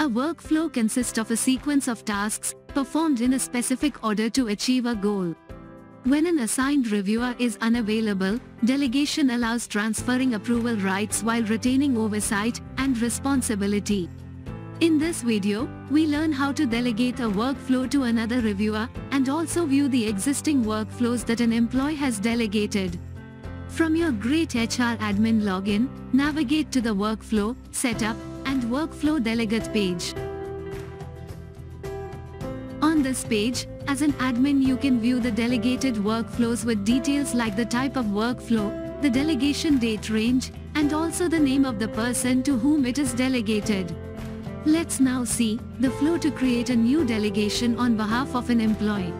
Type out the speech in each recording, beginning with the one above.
A workflow consists of a sequence of tasks performed in a specific order to achieve a goal. When an assigned reviewer is unavailable, delegation allows transferring approval rights while retaining oversight and responsibility. In this video, we learn how to delegate a workflow to another reviewer and also view the existing workflows that an employee has delegated. From your greytHR Admin login, navigate to the Workflow, Setup, Workflow Delegate page. On this page, as an admin you can view the delegated workflows with details like the type of workflow, the delegation date range, and also the name of the person to whom it is delegated. Let's now see the flow to create a new delegation on behalf of an employee.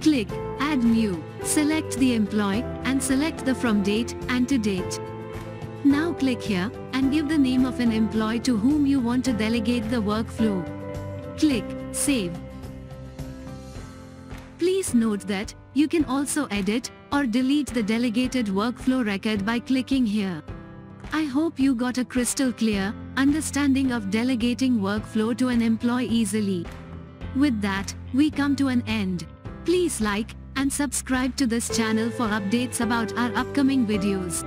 Click Add New, select the employee and select the from date and to date. Now click here give the name of an employee to whom you want to delegate the workflow. Click Save. Please note that you can also edit or delete the delegated workflow record by clicking here. I hope you got a crystal clear understanding of delegating workflow to an employee easily. With that, we come to an end. Please like and subscribe to this channel for updates about our upcoming videos.